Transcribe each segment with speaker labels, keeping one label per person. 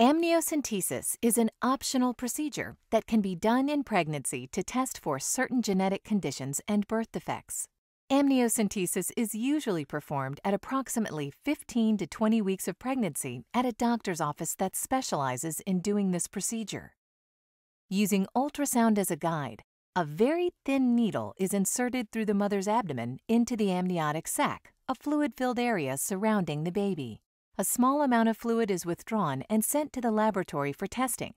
Speaker 1: Amniocentesis is an optional procedure that can be done in pregnancy to test for certain genetic conditions and birth defects. Amniocentesis is usually performed at approximately 15 to 20 weeks of pregnancy at a doctor's office that specializes in doing this procedure. Using ultrasound as a guide, a very thin needle is inserted through the mother's abdomen into the amniotic sac, a fluid-filled area surrounding the baby a small amount of fluid is withdrawn and sent to the laboratory for testing.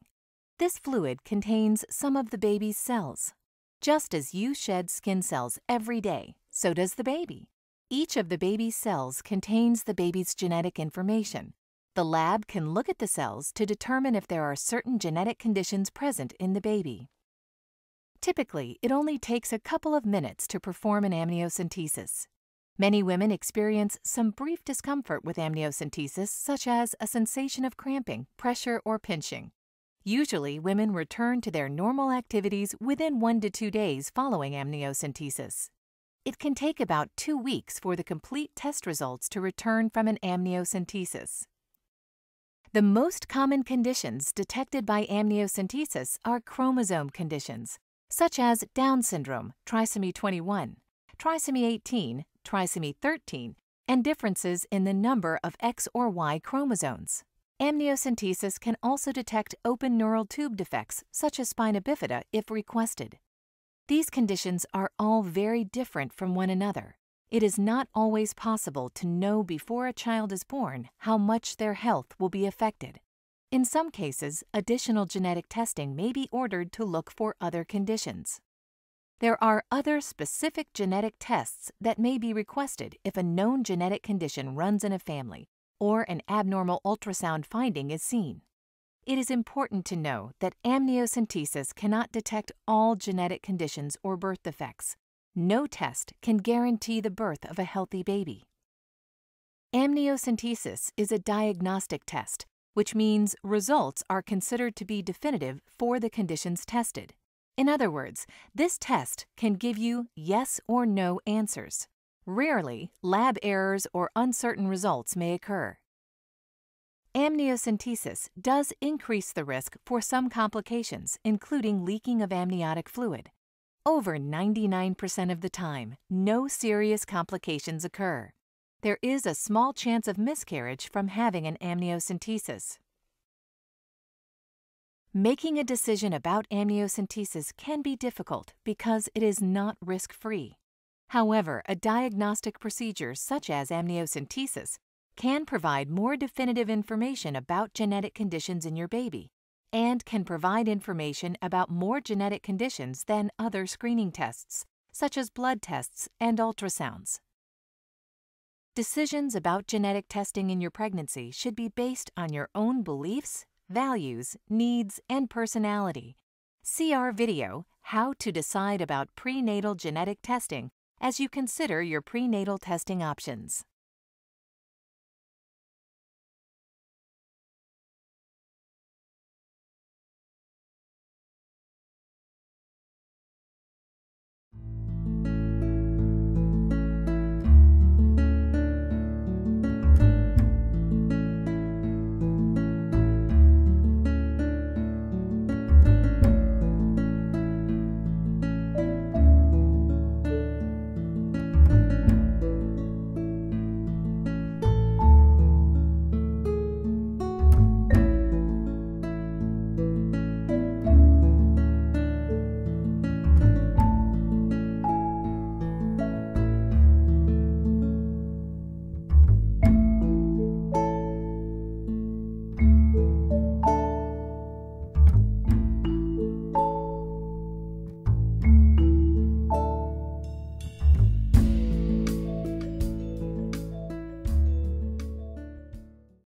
Speaker 1: This fluid contains some of the baby's cells. Just as you shed skin cells every day, so does the baby. Each of the baby's cells contains the baby's genetic information. The lab can look at the cells to determine if there are certain genetic conditions present in the baby. Typically, it only takes a couple of minutes to perform an amniocentesis. Many women experience some brief discomfort with amniocentesis, such as a sensation of cramping, pressure, or pinching. Usually, women return to their normal activities within one to two days following amniocentesis. It can take about two weeks for the complete test results to return from an amniocentesis. The most common conditions detected by amniocentesis are chromosome conditions, such as Down syndrome, trisomy 21, trisomy 18, trisomy 13, and differences in the number of X or Y chromosomes. Amniocentesis can also detect open neural tube defects, such as spina bifida, if requested. These conditions are all very different from one another. It is not always possible to know before a child is born how much their health will be affected. In some cases, additional genetic testing may be ordered to look for other conditions. There are other specific genetic tests that may be requested if a known genetic condition runs in a family or an abnormal ultrasound finding is seen. It is important to know that amniocentesis cannot detect all genetic conditions or birth defects. No test can guarantee the birth of a healthy baby. Amniocentesis is a diagnostic test, which means results are considered to be definitive for the conditions tested. In other words, this test can give you yes or no answers. Rarely, lab errors or uncertain results may occur. Amniocentesis does increase the risk for some complications, including leaking of amniotic fluid. Over 99% of the time, no serious complications occur. There is a small chance of miscarriage from having an amniocentesis. Making a decision about amniocentesis can be difficult because it is not risk-free. However, a diagnostic procedure such as amniocentesis can provide more definitive information about genetic conditions in your baby and can provide information about more genetic conditions than other screening tests, such as blood tests and ultrasounds. Decisions about genetic testing in your pregnancy should be based on your own beliefs values, needs, and personality. See our video, How to Decide About Prenatal Genetic Testing, as you consider your prenatal testing options.